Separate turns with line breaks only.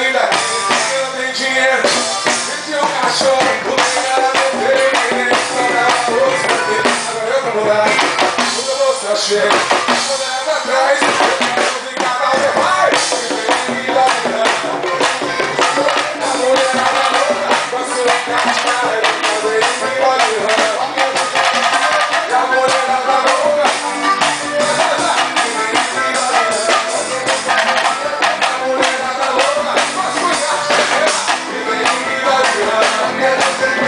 saída Eu tenho dinheiro. Vendi um cachorro Botei ela no peito E nem pagar a bolsa Agora eu vou mudar. Toda bolsa cheia. Toda ela atrás I'm gonna say